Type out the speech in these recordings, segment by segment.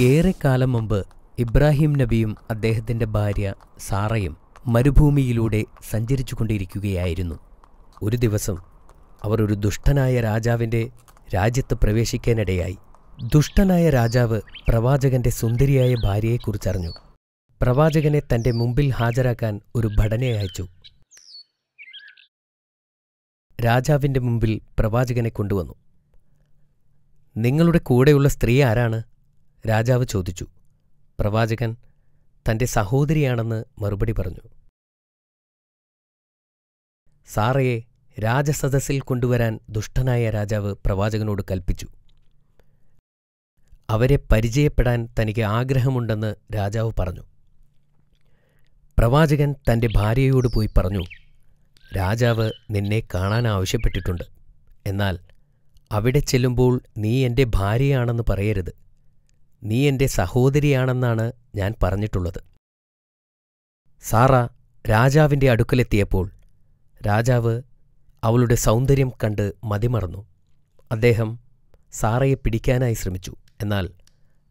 ഏറെക്കാലം മുമ്പ് ഇബ്രാഹിം നബിയും അദ്ദേഹത്തിന്റെ ഭാര്യ സാറയും മരുഭൂമിയിലൂടെ സഞ്ചരിച്ചു കൊണ്ടിരിക്കുകയായിരുന്നു ഒരു ദിവസം അവർ ഒരു ദുഷ്ടനായ രാജാവിന്റെ രാജ്യത്ത് പ്രവേശിക്കാനിടയായി. ദുഷ്ടനായ രാജാവ് പ്രവാചകന്റെ സുന്ദരിയായ ഭാര്യയെക്കുറിച്ചറിഞ്ഞു. പ്രവാചകനെ തന്റെ മുമ്പിൽ ഹാജരാക്കാൻ ഒരു ഭടനെ അയച്ചു. രാജാവിന്റെ മുമ്പിൽ പ്രവാചകനെ കൊണ്ടുവന്നു. നിങ്ങളുടെ കൂടെയുള്ള സ്ത്രീ ആരാണ്? രാജാവ് ചോദിച്ചു. പ്രവാചകൻ തന്റെ സഹോദരിയാണെന്ന് മറുപടി പറഞ്ഞു. സാറയെ രാജസദസ്സിൽ കൊണ്ടുവരാൻ ദുഷ്ടനായ രാജാവ് പ്രവാചകനോട് കൽപ്പിച്ചു. അവരെ പരിചയപ്പെടാൻ തനിക്ക് ആഗ്രഹമുണ്ടെന്ന് രാജാവ് പറഞ്ഞു. പ്രവാചകൻ തന്റെ ഭാര്യയോട് പോയി പറഞ്ഞു രാജാവ് നിന്നെ കാണാൻ ആവശ്യപ്പെട്ടിട്ടുണ്ട്. എന്നാൽ അവിടെ ചെല്ലുമ്പോൾ നീ എന്റെ ഭാര്യയാണെന്ന് പറയരുത്. നീ എന്റെ സഹോദരിയാണെന്നാണ് ഞാൻ പറഞ്ഞിട്ടുള്ളത്. സാറ രാജാവിന്റെ അടുക്കലെത്തിയപ്പോൾ രാജാവ് അവളുടെ സൗന്ദര്യം കണ്ട് മതിമറന്നു. അദ്ദേഹം സാറയെ പിടിക്കാനായി ശ്രമിച്ചു. എന്നാൽ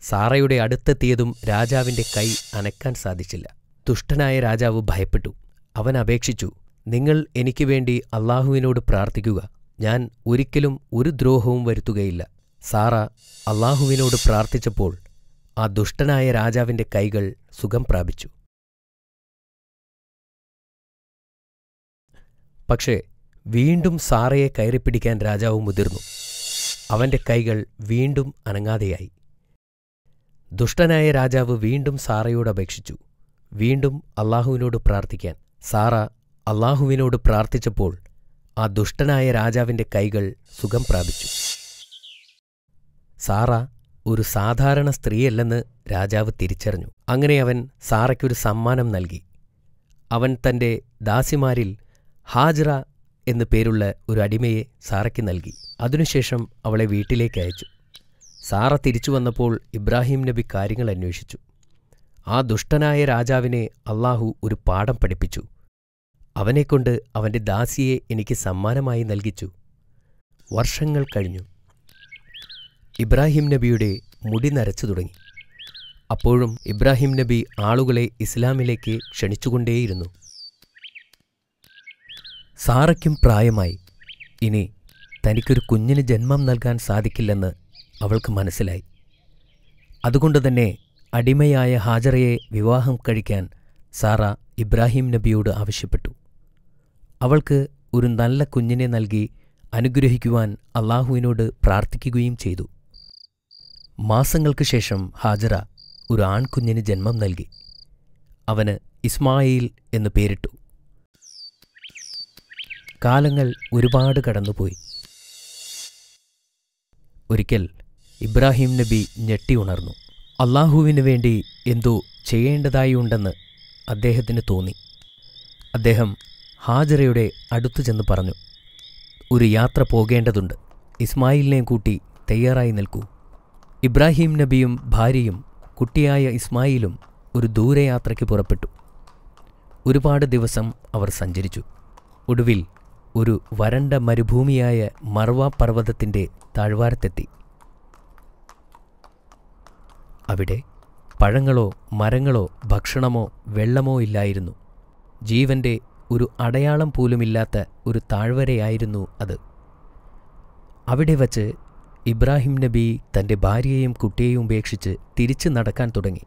സാറയുടെ അടുത്തെത്തിയതും രാജാവിന്റെ കൈ അനക്കാൻ സാധിച്ചില്ല. ദുഷ്ടനായ രാജാവ് ഭയപ്പെട്ടു. അവൻ അപേക്ഷിച്ചു നിങ്ങൾ എനിക്ക് വേണ്ടി അള്ളാഹുവിനോട് പ്രാർത്ഥിക്കുക. ഞാൻ ഒരിക്കലും ഒരു ദ്രോഹവും വരുത്തുകയില്ല. സാറ അള്ളാഹുവിനോട് പ്രാർത്ഥിച്ചപ്പോൾ ആ ദുഷ്ടനായ രാജാവിന്റെ കൈകൾ സുഖം പ്രാപിച്ചു. പക്ഷേ വീണ്ടും സാറയെ കയറിപ്പിടിക്കാൻ രാജാവ് മുതിർന്നു. അവന്റെ കൈകൾ വീണ്ടും അനങ്ങാതെയായി. ദുഷ്ടനായ രാജാവ് വീണ്ടും സാറയോട് അപേക്ഷിച്ചു. വീണ്ടും അള്ളാഹുവിനോട് പ്രാർത്ഥിക്കാൻ. സാറ അള്ളാഹുവിനോട് പ്രാർത്ഥിച്ചപ്പോൾ ആ ദുഷ്ടനായ രാജാവിന്റെ കൈകൾ സുഖം പ്രാപിച്ചു. സാറ ഒരു സാധാരണ സ്ത്രീയല്ലെന്ന് രാജാവ് തിരിച്ചറിഞ്ഞു. അങ്ങനെ അവൻ സാറയ്ക്കൊരു സമ്മാനം നൽകി. അവൻ തന്റെ ദാസിമാരിൽ ഹാജ്റ എന്നു പേരുള്ള ഒരു അടിമയെ സാറയ്ക്ക് നൽകി. അതിനുശേഷം അവളെ വീട്ടിലേക്ക് അയച്ചു. സാറ തിരിച്ചു വന്നപ്പോൾ ഇബ്രാഹിം നബി കാര്യങ്ങൾ അന്വേഷിച്ചു. ആ ദുഷ്ടനായ രാജാവിനെ അള്ളാഹു ഒരു പാഠം പഠിപ്പിച്ചു. അവനെക്കൊണ്ട് അവന്റെ ദാസിയെ എനിക്ക് സമ്മാനമായി നൽകിച്ചു. വർഷങ്ങൾ കഴിഞ്ഞു. ഇബ്രാഹിം നബിയുടെ മുടി നരച്ചു തുടങ്ങി. അപ്പോഴും ഇബ്രാഹിം നബി ആളുകളെ ഇസ്ലാമിലേക്ക് ക്ഷണിച്ചുകൊണ്ടേയിരുന്നു. സാറയ്ക്കും പ്രായമായി. ഇനി തനിക്കൊരു കുഞ്ഞിന് ജന്മം നൽകാൻ സാധിക്കില്ലെന്ന് അവൾക്ക് മനസ്സിലായി. അതുകൊണ്ടുതന്നെ അടിമയായ ഹാജറയെ വിവാഹം കഴിക്കാൻ സാറ ഇബ്രാഹിം നബിയോട് ആവശ്യപ്പെട്ടു. അവൾക്ക് ഒരു നല്ല കുഞ്ഞിനെ നൽകി അനുഗ്രഹിക്കുവാൻ അള്ളാഹുവിനോട് പ്രാർത്ഥിക്കുകയും ചെയ്തു. മാസങ്ങൾക്ക് ശേഷം ഹാജറ ഒരു ആൺകുഞ്ഞിന് ജന്മം നൽകി. അവന് ഇസ്മായിൽ എന്ന് പേരിട്ടു. കാലങ്ങൾ ഒരുപാട് കടന്നുപോയി. ഒരിക്കൽ ഇബ്രാഹിം നബി ഞെട്ടി ഉണർന്നു. അള്ളാഹുവിനു വേണ്ടി എന്തോ ചെയ്യേണ്ടതായി ഉണ്ടെന്ന് അദ്ദേഹത്തിന് തോന്നി. അദ്ദേഹം ഹാജറയുടെ അടുത്തു ചെന്ന് പറഞ്ഞു ഒരു യാത്ര പോകേണ്ടതുണ്ട്. ഇസ്മായിലിനെയും കൂട്ടി തയ്യാറായി നിൽക്കൂ. ഇബ്രാഹിം നബിയും ഭാര്യയും കുട്ടിയായ ഇസ്മായിലും ഒരു ദൂരയാത്രയ്ക്ക് പുറപ്പെട്ടു. ഒരുപാട് ദിവസം അവർ സഞ്ചരിച്ചു. ഒടുവിൽ ഒരു വരണ്ട മരുഭൂമിയായ മർവ പർവതത്തിന്റെ താഴ്വാരത്തെത്തി. അവിടെ പഴങ്ങളോ മരങ്ങളോ ഭക്ഷണമോ വെള്ളമോ ഇല്ലായിരുന്നു. ജീവന്റെ ഒരു അടയാളം പോലുമില്ലാത്ത ഒരു താഴ്വരയായിരുന്നു അത്. അവിടെ വച്ച് ഇബ്രാഹിം നബി തന്റെ ഭാര്യയെയും കുട്ടിയെയും ഉപേക്ഷിച്ച് തിരിച്ചു നടക്കാൻ തുടങ്ങി.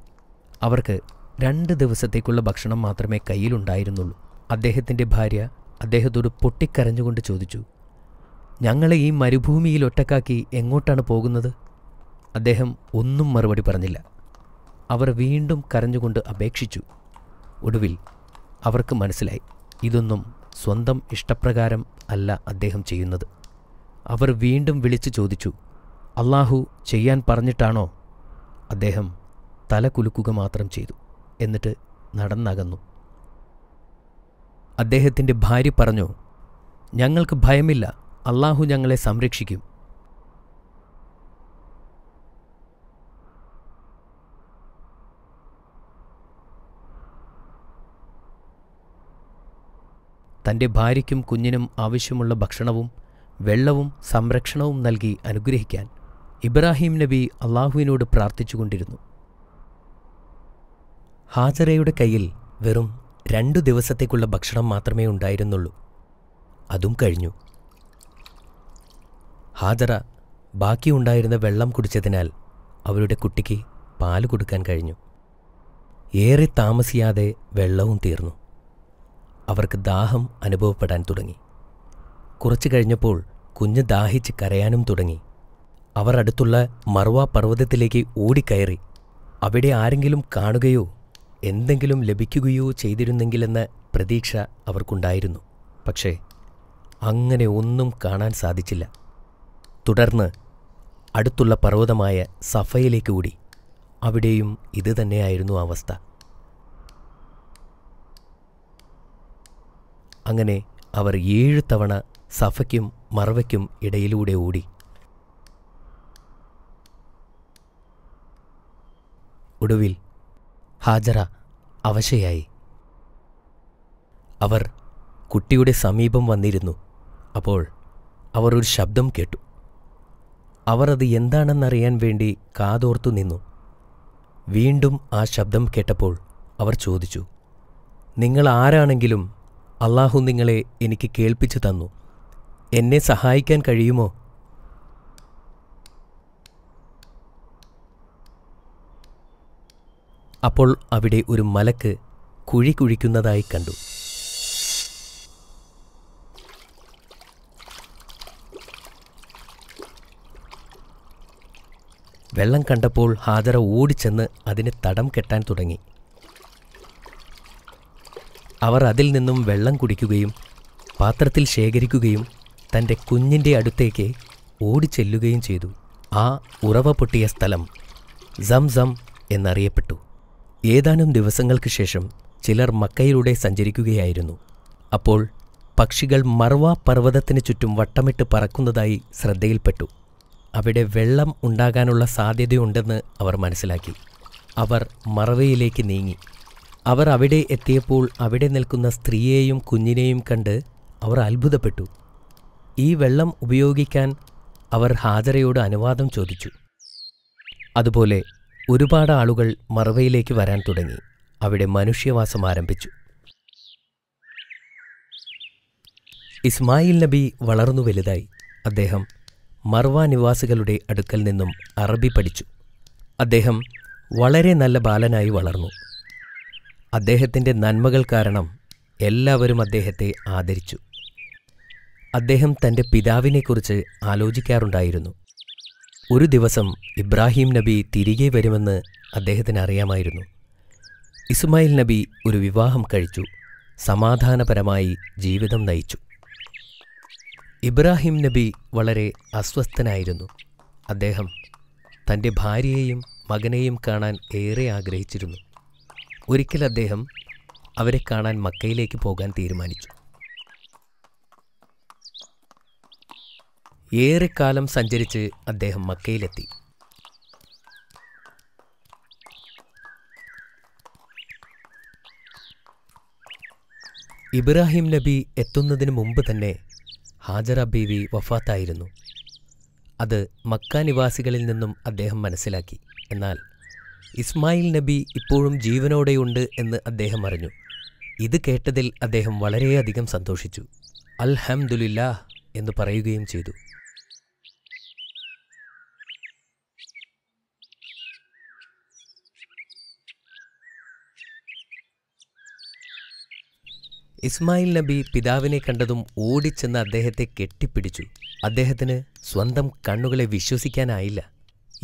അവർക്ക് രണ്ട് ദിവസത്തേക്കുള്ള ഭക്ഷണം മാത്രമേ കയ്യിലുണ്ടായിരുന്നുള്ളൂ. അദ്ദേഹത്തിന്റെ ഭാര്യ അദ്ദേഹത്തോട് പൊട്ടിക്കരഞ്ഞുകൊണ്ട് ചോദിച്ചു ഞങ്ങളെ ഈ മരുഭൂമിയിൽ ഒറ്റക്കാക്കി എങ്ങോട്ടാണ് പോകുന്നത്? അദ്ദേഹം ഒന്നും മറുപടി പറഞ്ഞില്ല. അവർ വീണ്ടും കരഞ്ഞുകൊണ്ട് അപേക്ഷിച്ചു. ഒടുവിൽ അവർക്ക് മനസ്സിലായി ഇതൊന്നും സ്വന്തം ഇഷ്ടപ്രകാരം അല്ല അദ്ദേഹം ചെയ്യുന്നത്. അവർ വീണ്ടും വിളിച്ചു ചോദിച്ചു അള്ളാഹു ചെയ്യാൻ പറഞ്ഞിട്ടാണോ അദ്ദേഹം തല കുലുക്കുക മാത്രം ചെയ്തു? എന്നിട്ട് നടന്നകന്നു. അദ്ദേഹത്തിന്റെ ഭാര്യ പറഞ്ഞു ഞങ്ങൾക്ക് ഭയമില്ല. അള്ളാഹു ഞങ്ങളെ സംരക്ഷിക്കും. തന്റെ ഭാര്യയ്ക്കും കുഞ്ഞിനും ആവശ്യമുള്ള ഭക്ഷണവും വെള്ളവും സംരക്ഷണവും നൽകി അനുഗ്രഹിക്കാൻ ഇബ്രാഹിം നബി അള്ളാഹുവിനോട് പ്രാർത്ഥിച്ചുകൊണ്ടിരുന്നു. ഹാജറയുടെ കയ്യിൽ വെറും രണ്ടു ദിവസത്തേക്കുള്ള ഭക്ഷണം മാത്രമേ ഉണ്ടായിരുന്നുള്ളൂ. അതും കഴിഞ്ഞു. ഹാജറ ബാക്കിയുണ്ടായിരുന്ന വെള്ളം കുടിച്ചതിനാൽ അവരുടെ കുട്ടിക്ക് പാൽ കൊടുക്കാൻ കഴിഞ്ഞു. ഏറെ താമസിയാതെ വെള്ളവും തീർന്നു. അവർക്ക് ദാഹം അനുഭവപ്പെടാൻ തുടങ്ങി. കുറച്ചു കഴിഞ്ഞപ്പോൾ കുഞ്ഞ് ദാഹിച്ച് കരയാനും തുടങ്ങി. അവർ അടുത്തുള്ള മറുവാ പർവതത്തിലേക്ക് ഓടിക്കയറി. അവിടെ ആരെങ്കിലും കാണുകയോ എന്തെങ്കിലും ലഭിക്കുകയോ ചെയ്തിരുന്നെങ്കിലെന്ന പ്രതീക്ഷ അവർക്കുണ്ടായിരുന്നു. പക്ഷേ അങ്ങനെ ഒന്നും കാണാൻ സാധിച്ചില്ല. തുടർന്ന് അടുത്തുള്ള പർവതമായ സഫയിലേക്ക് കൂടി അവിടെയും ഇതുതന്നെയായിരുന്നു അവസ്ഥ. അങ്ങനെ അവർ ഏഴ് തവണ സഫയ്ക്കും മറവയ്ക്കും ഇടയിലൂടെ ഓടി. ഒടുവിൽ ഹാജറ അവശയായി. അവർ കുട്ടിയുടെ സമീപം വന്നിരുന്നു. അപ്പോൾ അവർ ഒരു ശബ്ദം കേട്ടു. അവർ അത് എന്താണെന്നറിയാൻ വേണ്ടി കാതോർത്തു നിന്നു. വീണ്ടും ആ ശബ്ദം കേട്ടപ്പോൾ അവർ ചോദിച്ചു നിങ്ങൾ ആരാണെങ്കിലും അള്ളാഹു നിങ്ങളെ എനിക്ക് കേൾപ്പിച്ചു തന്നു. എന്നെ സഹായിക്കാൻ കഴിയുമോ? അപ്പോൾ അവിടെ ഒരു മലക്ക് കുഴി കുഴിക്കുന്നതായി കണ്ടു. വെള്ളം കണ്ടപ്പോൾ ഹാജറ ഓടിച്ചെന്ന് അതിനെ തടം കെട്ടാൻ തുടങ്ങി. അവർ അതിൽ നിന്നും വെള്ളം കുടിക്കുകയും പാത്രത്തിൽ ശേഖരിക്കുകയും തന്റെ കുഞ്ഞിന്റെ അടുത്തേക്ക് ഓടിച്ചെല്ലുകയും ചെയ്തു. ആ ഉറവ പൊട്ടിയ സ്ഥലം സംസം എന്നറിയപ്പെട്ടു. ഏതാനും ദിവസങ്ങൾക്ക് ശേഷം ചിലർ മക്കയിലൂടെ സഞ്ചരിക്കുകയായിരുന്നു. അപ്പോൾ പക്ഷികൾ മർവ പർവതത്തിന് ചുറ്റും വട്ടമിട്ട് പറക്കുന്നതായി ശ്രദ്ധയിൽപ്പെട്ടു. അവിടെ വെള്ളം ഉണ്ടാകാനുള്ള സാധ്യതയുണ്ടെന്ന് അവർ മനസ്സിലാക്കി. അവർ മറവയിലേക്ക് നീങ്ങി. അവർ അവിടെ എത്തിയപ്പോൾ അവിടെ നിൽക്കുന്ന സ്ത്രീയെയും കുഞ്ഞിനെയും കണ്ട് അവർ അത്ഭുതപ്പെട്ടു. ഈ വെള്ളം ഉപയോഗിക്കാൻ അവർ ഹാജരയോട് അനുവാദം ചോദിച്ചു. അതുപോലെ ഒരുപാട് ആളുകൾ മറവയിലേക്ക് വരാൻ തുടങ്ങി. അവിടെ മനുഷ്യവാസം ആരംഭിച്ചു. ഇസ്മായിൽ നബി വളർന്നു വലുതായി. അദ്ദേഹം മർവ നിവാസികളുടെ അടുക്കൽ നിന്നും അറബി പഠിച്ചു. അദ്ദേഹം വളരെ നല്ല ബാലനായി വളർന്നു. അദ്ദേഹത്തിന്റെ നന്മകൾ കാരണം എല്ലാവരും അദ്ദേഹത്തെ ആദരിച്ചു. അദ്ദേഹം തന്റെ പിതാവിനെക്കുറിച്ച് ആലോചിക്കാറുണ്ടായിരുന്നു. ഒരു ദിവസം ഇബ്രാഹിം നബി തിരികെ വരുമെന്ന് അദ്ദേഹത്തിന് അറിയാമായിരുന്നു. ഇസ്മായിൽ നബി ഒരു വിവാഹം കഴിച്ചു സമാധാനപരമായി ജീവിതം നയിച്ചു. ഇബ്രാഹിം നബി വളരെ അസ്വസ്ഥനായിരുന്നു. അദ്ദേഹം തന്റെ ഭാര്യയെയും മകനെയും കാണാൻ ഏറെ ആഗ്രഹിച്ചിരുന്നു. ഒരിക്കൽ അദ്ദേഹം അവരെ കാണാൻ മക്കയിലേക്ക് പോകാൻ തീരുമാനിച്ചു. ഏറെക്കാലം സഞ്ചരിച്ച് അദ്ദേഹം മക്കയിലെത്തി. ഇബ്രാഹിം നബി എത്തുന്നതിന് മുമ്പ് തന്നെ ഹാജറ ബീവി വഫാത്തായിരുന്നു. അത് മക്ക നിവാസികളിൽ നിന്നും അദ്ദേഹം മനസ്സിലാക്കി. എന്നാൽ ഇസ്മായിൽ നബി ഇപ്പോഴും ജീവനോടെയുണ്ട് എന്ന് അദ്ദേഹം അറിഞ്ഞു. ഇത് കേട്ടതിൽ അദ്ദേഹം വളരെയധികം സന്തോഷിച്ചു. അൽഹംദുലില്ലാ എന്ന് പറയുകയും ചെയ്തു. ഇസ്മായിൽ നബി പിതാവിനെ കണ്ടതും ഓടിച്ചെന്ന് അദ്ദേഹത്തെ കെട്ടിപ്പിടിച്ചു. അദ്ദേഹത്തിന് സ്വന്തം കണ്ണുകളെ വിശ്വസിക്കാനായില്ല.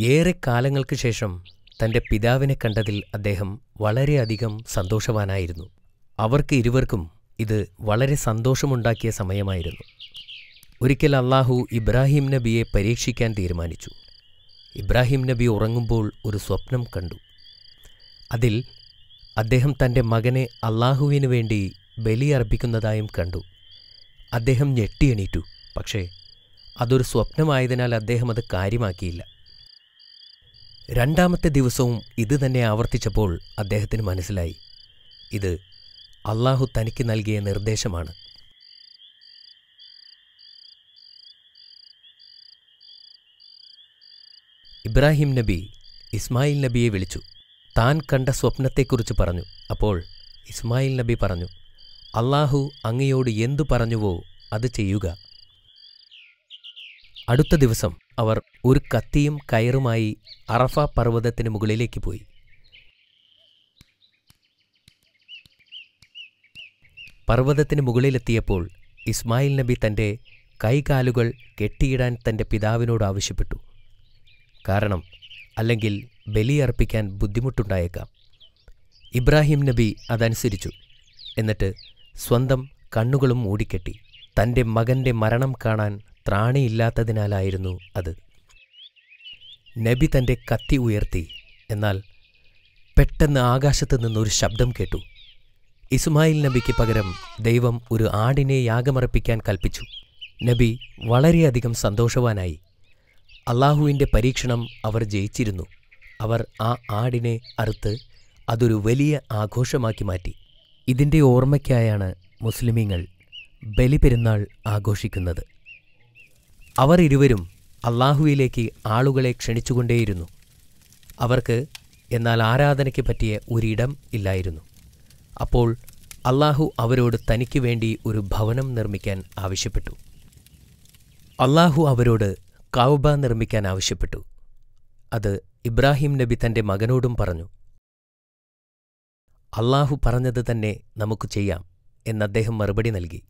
ഏറെ കാലങ്ങൾക്ക് ശേഷം തന്റെ പിതാവിനെ കണ്ടതിൽ അദ്ദേഹം വളരെയധികം സന്തോഷവാനായിരുന്നു. അവർക്ക് ഇരുവർക്കും ഇത് വളരെ സന്തോഷമുണ്ടാക്കിയ സമയമായിരുന്നു. ഒരിക്കൽ അള്ളാഹു ഇബ്രാഹിം നബിയെ പരീക്ഷിക്കാൻ തീരുമാനിച്ചു. ഇബ്രാഹിം നബി ഉറങ്ങുമ്പോൾ ഒരു സ്വപ്നം കണ്ടു. അതിൽ അദ്ദേഹം തന്റെ മകനെ അള്ളാഹുവിനു വേണ്ടി ബലിയർപ്പിക്കുന്നതായും കണ്ടു. അദ്ദേഹം ഞെട്ടിയെണീറ്റു. പക്ഷേ അതൊരു സ്വപ്നമായതിനാൽ അദ്ദേഹം അത് കാര്യമാക്കിയില്ല. രണ്ടാമത്തെ ദിവസവും ഇത് തന്നെ ആവർത്തിച്ചപ്പോൾ അദ്ദേഹത്തിന് മനസ്സിലായി. ഇത് അള്ളാഹു തനിക്ക് നൽകിയ നിർദ്ദേശമാണ്. ഇബ്രാഹിം നബി ഇസ്മായിൽ നബിയെ വിളിച്ചു. താൻ കണ്ട സ്വപ്നത്തെക്കുറിച്ച് പറഞ്ഞു. അപ്പോൾ ഇസ്മായിൽ നബി പറഞ്ഞു അള്ളാഹു അങ്ങയോട് എന്തു പറഞ്ഞുവോ അത് ചെയ്യുക. അടുത്ത ദിവസം അവർ ഒരു കത്തിയും കയറുമായി അറഫ പർവതത്തിന് മുകളിലേക്ക് പോയി. പർവതത്തിന് മുകളിലെത്തിയപ്പോൾ ഇസ്മായിൽ നബി തന്റെ കൈകാലുകൾ കെട്ടിയിടാൻ തന്റെ പിതാവിനോട് ആവശ്യപ്പെട്ടു. കാരണം അല്ലെങ്കിൽ ബലിയർപ്പിക്കാൻ ബുദ്ധിമുട്ടുണ്ടായേക്കാം. ഇബ്രാഹിം നബി അതനുസരിച്ചു. എന്നിട്ട് സ്വന്തം കണ്ണുകളും മൂടിക്കെട്ടി. തന്റെ മകന്റെ മരണം കാണാൻ ത്രാണിയില്ലാത്തതിനാലായിരുന്നു അത്. നബി തന്റെ കത്തി ഉയർത്തി. എന്നാൽ പെട്ടെന്ന് ആകാശത്ത് നിന്നൊരു ശബ്ദം കേട്ടു. ഇസ്മായിൽ നബിക്ക് പകരം ദൈവം ഒരു ആടിനെ യാഗമർപ്പിക്കാൻ കൽപ്പിച്ചു. നബി വളരെയധികം സന്തോഷവാനായി. അള്ളാഹുവിന്റെ പരീക്ഷണം അവർ ജയിച്ചിരുന്നു. അവർ ആ ആടിനെ അറുത്ത് അതൊരു വലിയ ആഘോഷമാക്കി മാറ്റി. ഇതിന്റെ ഓർമ്മയ്ക്കായാണ് മുസ്ലിമീങ്ങൾ ബലിപെരുന്നാൾ ആഘോഷിക്കുന്നത്. അവർ ഇരുവരും അള്ളാഹുവിലേക്ക് ആളുകളെ ക്ഷണിച്ചുകൊണ്ടേയിരുന്നു. അവർക്ക് എന്നാൽ ആരാധനയ്ക്ക് പറ്റിയ ഒരിടം ഇല്ലായിരുന്നു. അപ്പോൾ അള്ളാഹു അവരോട് തനിക്ക് വേണ്ടി ഒരു ഭവനം നിർമ്മിക്കാൻ ആവശ്യപ്പെട്ടു. അള്ളാഹു അവരോട് കൗബ നിർമ്മിക്കാൻ ആവശ്യപ്പെട്ടു. അത് ഇബ്രാഹിം നബി തന്റെ മകനോടും പറഞ്ഞു. അള്ളാഹു പറഞ്ഞത് തന്നെ നമുക്ക് ചെയ്യാം എന്ന് അദ്ദേഹം മറുപടി നൽകി.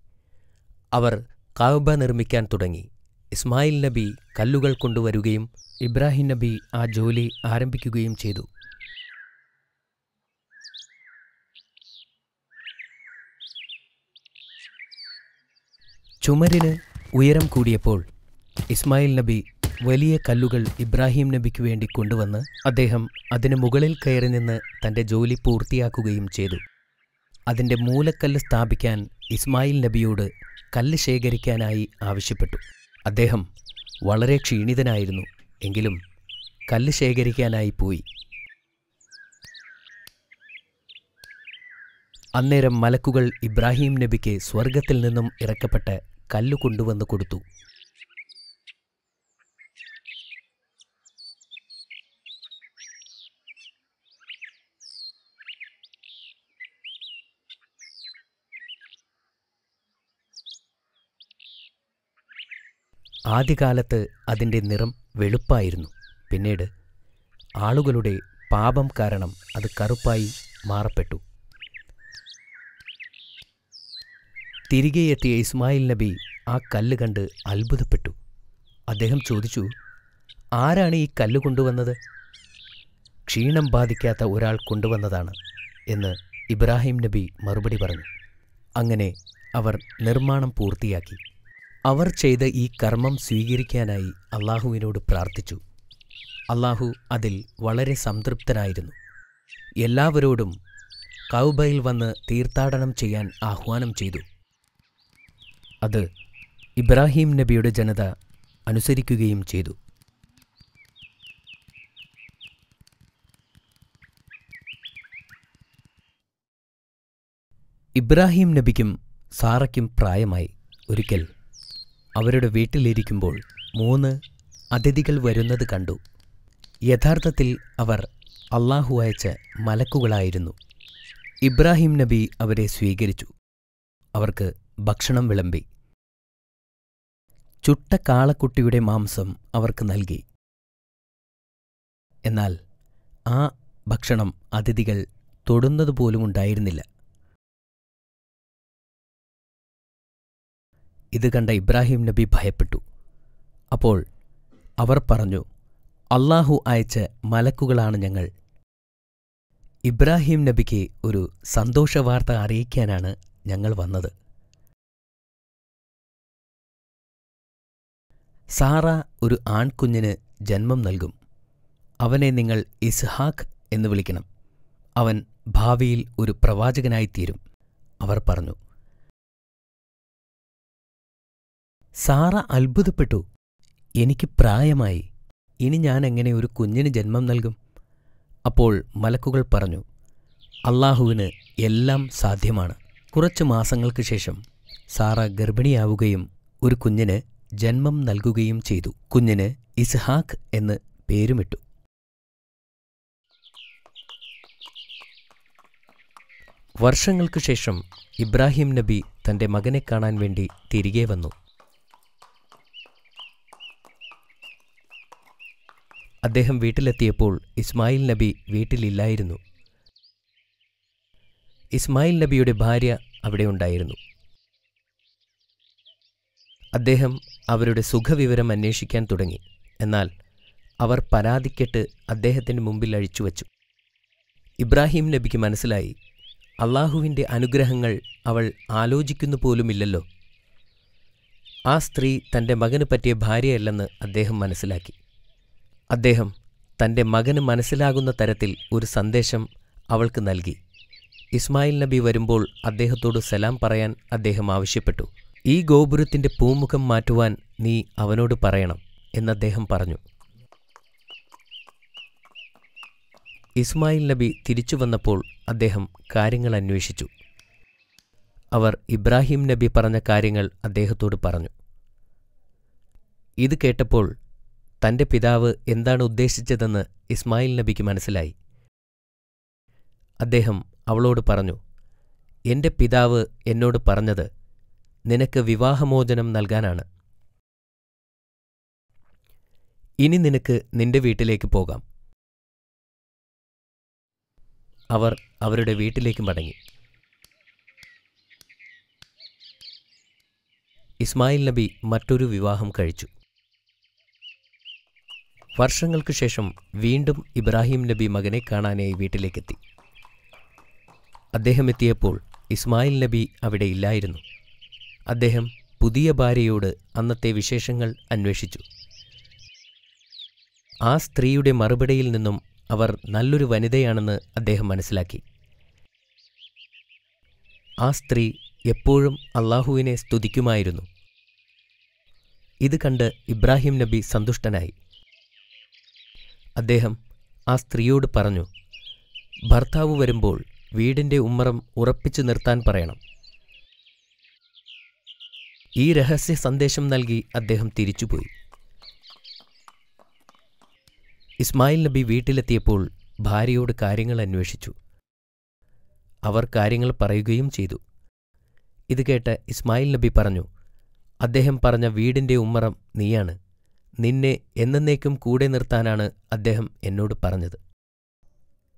അവർ കൗബ നിർമ്മിക്കാൻ തുടങ്ങി. ഇസ്മായിൽ നബി കല്ലുകൾ കൊണ്ടുവരുകയും ഇബ്രാഹിം നബി ആ ജോലി ആരംഭിക്കുകയും ചെയ്തു. ചുമരിന് ഉയരം കൂടിയപ്പോൾ ഇസ്മായിൽ നബി വലിയ കല്ലുകൾ ഇബ്രാഹിം നബിക്ക് വേണ്ടി കൊണ്ടുവന്ന് അദ്ദേഹം അതിന് മുകളിൽ കയറി നിന്ന് തന്റെ ജോലി പൂർത്തിയാക്കുകയും ചെയ്തു. അതിന്റെ മൂലക്കല്ല് സ്ഥാപിക്കാൻ ഇസ്മായിൽ നബിയോട് കല്ല് ശേഖരിക്കാനായി ആവശ്യപ്പെട്ടു. അദ്ദേഹം വളരെ ക്ഷീണിതനായിരുന്നു എങ്കിലും കല്ല് ശേഖരിക്കാനായി പോയി. അന്നേരം മലക്കുകൾ ഇബ്രാഹിം നബിക്ക് സ്വർഗത്തിൽ നിന്നും ഇറക്കപ്പെട്ട കല്ല് കൊണ്ടുവന്ന് കൊടുത്തു. ആദ്യകാലത്ത് അതിന്റെ നിറം വെളുപ്പായിരുന്നു. പിന്നീട് ആളുകളുടെ പാപം കാരണം അത് കറുപ്പായി മാറപ്പെട്ടു. തിരികെ എത്തിയ ഇസ്മായിൽ നബി ആ കല്ല് കണ്ട് അത്ഭുതപ്പെട്ടു. അദ്ദേഹം ചോദിച്ചു ആരാണ് ഈ കല്ല് കൊണ്ടുവന്നത്? ക്ഷീണം ബാധിക്കാത്ത ഒരാൾ കൊണ്ടുവന്നതാണ് എന്ന് ഇബ്രാഹിം നബി മറുപടി പറഞ്ഞു. അങ്ങനെ അവർ നിർമ്മാണം പൂർത്തിയാക്കി. അവർ ചെയ്ത ഈ കർമ്മം സ്വീകരിക്കാനായി അള്ളാഹുവിനോട് പ്രാർത്ഥിച്ചു. അള്ളാഹു അതിൽ വളരെ സംതൃപ്തനായിരുന്നു. എല്ലാവരോടും കൗബയിൽ വന്ന് തീർത്ഥാടനം ചെയ്യാൻ ആഹ്വാനം ചെയ്തു. അത് ഇബ്രാഹിം നബിയുടെ ജനത അനുസരിക്കുകയും ചെയ്തു. ഇബ്രാഹിം നബിക്കും സാറയ്ക്കും പ്രായമായി ഒരിക്കൽ അവരുടെ വീട്ടിലിരിക്കുമ്പോൾ മൂന്ന് അതിഥികൾ വരുന്നത് കണ്ടു. യഥാർത്ഥത്തിൽ അവർ അള്ളാഹു അയച്ച മലക്കുകളായിരുന്നു. ഇബ്രാഹിം നബി അവരെ സ്വീകരിച്ചു. അവർക്ക് ഭക്ഷണം വിളമ്പി. ചുട്ട കാളക്കുട്ടിയുടെ മാംസം അവർക്ക് നൽകി. എന്നാൽ ആ ഭക്ഷണം അതിഥികൾ തൊടുന്നതുപോലും ഉണ്ടായിരുന്നില്ല. ഇത് കണ്ട ഇബ്രാഹിം നബി ഭയപ്പെട്ടു. അപ്പോൾ അവർ പറഞ്ഞു അള്ളാഹു അയച്ച മലക്കുകളാണ് ഞങ്ങൾ. ഇബ്രാഹിം നബിക്ക് ഒരു സന്തോഷവാർത്ത അറിയിക്കാനാണ് ഞങ്ങൾ വന്നത്. സാറ ഒരു ആൺകുഞ്ഞിന് ജന്മം നൽകും. അവനെ നിങ്ങൾ ഇസ്ഹാഖ് എന്ന് വിളിക്കണം. അവൻ ഭാവിയിൽ ഒരു പ്രവാചകനായിത്തീരും. അവർ പറഞ്ഞു സാറ അത്ഭുതപ്പെട്ടു. എനിക്ക് പ്രായമായി. ഇനി ഞാൻ എങ്ങനെ ഒരു കുഞ്ഞിന് ജന്മം നൽകും? അപ്പോൾ മലക്കുകൾ പറഞ്ഞു അള്ളാഹുവിന് എല്ലാം സാധ്യമാണ്. കുറച്ചു മാസങ്ങൾക്ക് ശേഷം സാറ ഗർഭിണിയാവുകയും ഒരു കുഞ്ഞിന് ജന്മം നൽകുകയും ചെയ്തു. കുഞ്ഞിന് ഇസ്ഹാഖ് എന്ന് പേരുമിട്ടു. വർഷങ്ങൾക്കു ശേഷം ഇബ്രാഹിം നബി തന്റെ മകനെ കാണാൻ വേണ്ടി തിരികെ വന്നു. അദ്ദേഹം വീട്ടിലെത്തിയപ്പോൾ ഇസ്മായിൽ നബി വീട്ടിലില്ലായിരുന്നു. ഇസ്മായിൽ നബിയുടെ ഭാര്യ അവിടെ ഉണ്ടായിരുന്നു. അദ്ദേഹം അവരുടെ സുഖവിവരം അന്വേഷിക്കാൻ തുടങ്ങി. എന്നാൽ അവർ പരാതിക്കെട്ട് അദ്ദേഹത്തിന് മുമ്പിൽ അഴിച്ചുവച്ചു. ഇബ്രാഹിം നബിക്ക് മനസ്സിലായി അള്ളാഹുവിന്റെ അനുഗ്രഹങ്ങൾ അവൾ ആലോചിക്കുന്നു പോലുമില്ലല്ലോ. ആ സ്ത്രീ തന്റെ മകന് പറ്റിയ ഭാര്യയല്ലെന്ന് അദ്ദേഹം മനസ്സിലാക്കി. അദ്ദേഹം തന്റെ മകന് മനസ്സിലാകുന്ന തരത്തിൽ ഒരു സന്ദേശം അവൾക്ക് നൽകി. ഇസ്മായിൽ നബി വരുമ്പോൾ അദ്ദേഹത്തോട് സലാം പറയാൻ അദ്ദേഹം ആവശ്യപ്പെട്ടു. ഈ ഗോപുരത്തിന്റെ പൂമുഖം മാറ്റുവാൻ നീ അവനോട് പറയണം എന്നദ്ദേഹം പറഞ്ഞു. ഇസ്മായിൽ നബി തിരിച്ചു വന്നപ്പോൾ അദ്ദേഹം കാര്യങ്ങൾ അന്വേഷിച്ചു. അവർ ഇബ്രാഹിം നബി പറഞ്ഞ കാര്യങ്ങൾ അദ്ദേഹത്തോട് പറഞ്ഞു. ഇത് കേട്ടപ്പോൾ തന്റെ പിതാവ് എന്താണ് ഉദ്ദേശിച്ചതെന്ന് ഇസ്മായിൽ നബിക്ക് മനസ്സിലായി. അദ്ദേഹം അവളോട് പറഞ്ഞു എന്റെ പിതാവ് എന്നോട് പറഞ്ഞത് നിനക്ക് വിവാഹമോചനം നൽകാനാണ്. ഇനി നിനക്ക് നിന്റെ വീട്ടിലേക്ക് പോകാം അവർ അവരുടെ വീട്ടിലേക്ക് മടങ്ങി. ഇസ്മായിൽ നബി മറ്റൊരു വിവാഹം കഴിച്ചു. വർഷങ്ങൾക്കു ശേഷം വീണ്ടും ഇബ്രാഹിം നബി മകനെ കാണാനായി വീട്ടിലേക്കെത്തി. അദ്ദേഹം എത്തിയപ്പോൾ ഇസ്മായിൽ നബി അവിടെ ഇല്ലായിരുന്നു. അദ്ദേഹം പുതിയ ഭാര്യയോട് അന്നത്തെ വിശേഷങ്ങൾ അന്വേഷിച്ചു. ആ സ്ത്രീയുടെ മറുപടിയിൽ നിന്നും അവർ നല്ലൊരു വനിതയാണെന്ന് അദ്ദേഹം മനസ്സിലാക്കി. ആ സ്ത്രീ എപ്പോഴും അള്ളാഹുവിനെ സ്തുതിക്കുമായിരുന്നു. ഇത് കണ്ട് ഇബ്രാഹിം നബി സന്തുഷ്ടനായി. അദ്ദേഹം ആ സ്ത്രീയോട് പറഞ്ഞു ഭർത്താവ് വരുമ്പോൾ വീടിന്റെ ഉമ്മറം ഉറപ്പിച്ചു നിർത്താൻ പറയണം. ഈ രഹസ്യ സന്ദേശം നൽകി അദ്ദേഹം തിരിച്ചുപോയി. ഇസ്മായിൽ നബി വീട്ടിലെത്തിയപ്പോൾ ഭാര്യയോട് കാര്യങ്ങൾ അന്വേഷിച്ചു. അവർ കാര്യങ്ങൾ പറയുകയും ചെയ്തു. ഇത് കേട്ട് ഇസ്മായിൽ നബി പറഞ്ഞു അദ്ദേഹം പറഞ്ഞ വീടിന്റെ ഉമ്മറം നീയാണ്. നിന്നെ എന്നേക്കും കൂടെ നിർത്താനാണ് അദ്ദേഹം എന്നോട് പറഞ്ഞത്.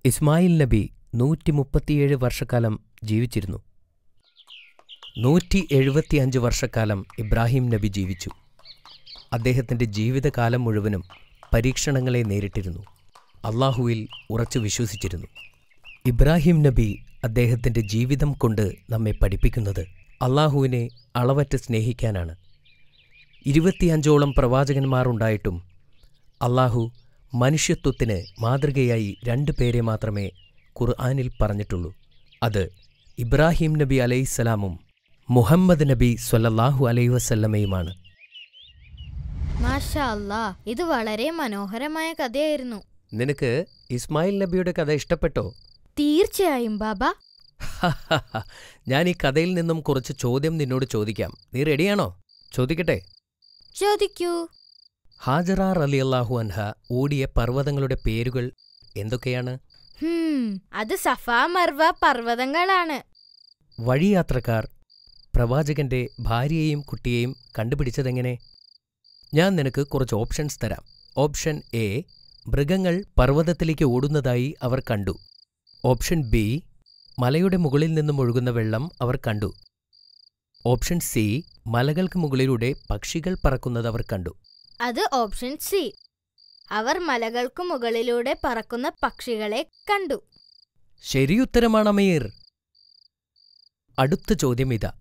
ഇസ്മായിൽ നബി നൂറ്റി മുപ്പത്തിയേഴ് വർഷക്കാലം ജീവിച്ചിരുന്നു. നൂറ്റി എഴുപത്തിയഞ്ച് വർഷക്കാലം ഇബ്രാഹിം നബി ജീവിച്ചു. അദ്ദേഹത്തിന്റെ ജീവിതകാലം മുഴുവനും പരീക്ഷണങ്ങളെ നേരിട്ടിരുന്നു. അള്ളാഹുവിൽ ഉറച്ചു വിശ്വസിച്ചിരുന്നു. ഇബ്രാഹിം നബി അദ്ദേഹത്തിന്റെ ജീവിതം കൊണ്ട് നമ്മെ പഠിപ്പിക്കുന്നത് അള്ളാഹുവിനെ അളവറ്റ് സ്നേഹിക്കാനാണ്. ഇരുപത്തിയഞ്ചോളം പ്രവാചകന്മാർ ഉണ്ടായിട്ടും അള്ളാഹു മനുഷ്യത്വത്തിന് മാതൃകയായി രണ്ടു പേരെ മാത്രമേ ഖുർആാനിൽ പറഞ്ഞിട്ടുള്ളൂ. അത് ഇബ്രാഹിം നബി അലൈഹിസ്സലാമും മുഹമ്മദ് നബി സ്വല്ലല്ലാഹു അലൈഹി വസല്ലമയുമാണ്. ഇത് വളരെ മനോഹരമായ കഥയായിരുന്നു. നിനക്ക് ഇസ്മായിൽ നബിയുടെ കഥ ഇഷ്ടപ്പെട്ടോ? തീർച്ചയായും ബാബ. ഞാൻ ഈ കഥയിൽ നിന്നും കുറച്ച് ചോദ്യം നിന്നോട് ചോദിക്കാം. നീ റെഡിയാണോ ചോദിക്കട്ടെ. ചോദിക്കൂ. ഹാജറ റലിയല്ലാഹു അൻഹ ഓടിയ പർവതങ്ങളുടെ പേരുകൾ എന്തൊക്കെയാണ്? അത് സഫ മർവ പർവതങ്ങളാണ്. വഴിയാത്രക്കാർ പ്രവാചകന്റെ ഭാര്യയെയും കുട്ടിയെയും കണ്ടുപിടിച്ചതെങ്ങനെ? ഞാൻ നിനക്ക് കുറച്ച് ഓപ്ഷൻസ് തരാം. ഓപ്ഷൻ എ മൃഗങ്ങൾ പർവതത്തിലേക്ക് ഓടുന്നതായി അവർ കണ്ടു. ഓപ്ഷൻ ബി മലയുടെ മുകളിൽ നിന്നും ഒഴുകുന്ന വെള്ളം അവർ കണ്ടു. ഓപ്ഷൻ സി മലകൾക്ക് മുകളിലൂടെ പക്ഷികൾ പറക്കുന്നത് അവർ കണ്ടു. അത് ഓപ്ഷൻ സി. അവർ മലകൾക്ക് മുകളിലൂടെ പറക്കുന്ന പക്ഷികളെ കണ്ടു. ശരിയുത്തരമാണ് അമീർ. അടുത്ത ചോദ്യം ഇതാ.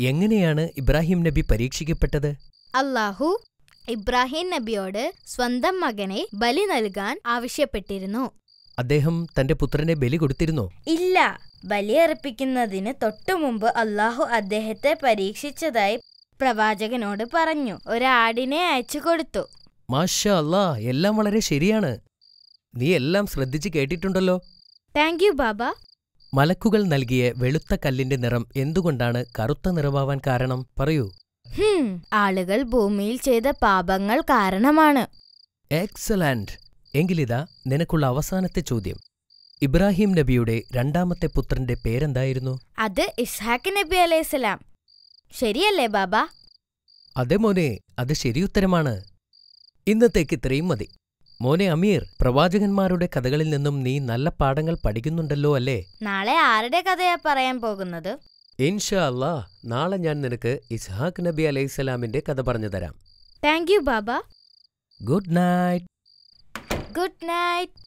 എങ്ങനെയാണ് ഇബ്രാഹിം നബി പരീക്ഷിക്കപ്പെട്ടത്? അള്ളാഹു ഇബ്രാഹിം നബിയോട് സ്വന്തം മകനെ ബലി നൽകാൻ ആവശ്യപ്പെട്ടിരുന്നു. അദ്ദേഹം തന്റെ പുത്രനെ ബലി കൊടുത്തിരുന്നോ? ഇല്ല. ബലിയർപ്പിക്കുന്നതിന് തൊട്ടുമുമ്പ് അള്ളാഹു അദ്ദേഹത്തെ പരീക്ഷിച്ചതായി പ്രവാചകനോട് പറഞ്ഞു. ഒരാടിനെ അയച്ചു കൊടുത്തു. മാഷാ അല്ലാ എല്ലാം വളരെ ശരിയാണ്. നീ എല്ലാം ശ്രദ്ധിച്ചു കേട്ടിട്ടുണ്ടല്ലോ. താങ്ക് യു ബാബ. മലക്കുകൾ നൽകിയ വെളുത്ത കല്ലിന്റെ നിറം എന്തുകൊണ്ടാണ് കറുത്ത നിറമാവാൻ കാരണം? പറയൂ. ആളുകൾ ഭൂമിയിൽ ചെയ്ത പാപങ്ങൾ കാരണമാണ്. എക്സലന്റ് എങ്കിലിതാ നിനക്കുള്ള അവസാനത്തെ ചോദ്യം. ഇബ്രാഹിം നബിയുടെ രണ്ടാമത്തെ പുത്രന്റെ പേരെന്തായിരുന്നു? അത് ഇസ്ഹാക്ക് നബി അലൈഹിസ്സലാം ശരിയല്ലേ ബാബ? അതെ മോനെ അത് ശരിയുത്തരമാണ്. ഇന്നത്തേക്ക് ഇത്രയും മതി. മോനെ അമീർ പ്രവാചകന്മാരുടെ കഥകളിൽ നിന്നും നീ നല്ല പാഠങ്ങൾ പഠിക്കുന്നുണ്ടല്ലോ അല്ലേ? നാളെ ആരുടെ കഥയാ പറയാൻ പോകുന്നത്? ഇൻഷാ അല്ലാ നാളെ ഞാൻ നിനക്ക് ഇസ്ഹാഖ് നബി അലൈഹിസ്സലാമിന്റെ കഥ പറഞ്ഞു തരാം. Thank you Baba. Good night. Good night